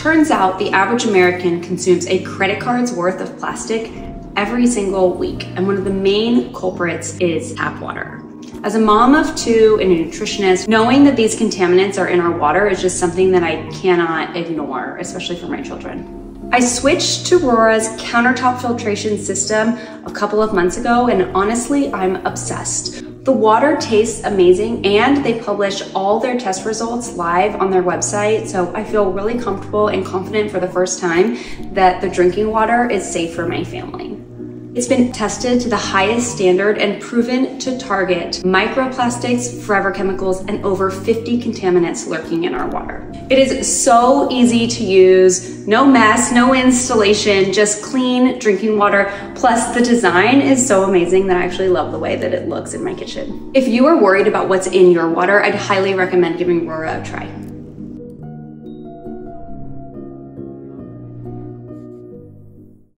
Turns out the average American consumes a credit card's worth of plastic every single week, and one of the main culprits is tap water. As a mom of two and a nutritionist, knowing that these contaminants are in our water is just something that I cannot ignore, especially for my children. I switched to Rorra's countertop filtration system a couple of months ago, and honestly, I'm obsessed. The water tastes amazing and they publish all their test results live on their website. So I feel really comfortable and confident for the first time that the drinking water is safe for my family. It's been tested to the highest standard and proven to target microplastics, forever chemicals, and over 50 contaminants lurking in our water. It is so easy to use, no mess, no installation, just clean drinking water. Plus the design is so amazing that I actually love the way that it looks in my kitchen. If you are worried about what's in your water, I'd highly recommend giving Rorra a try.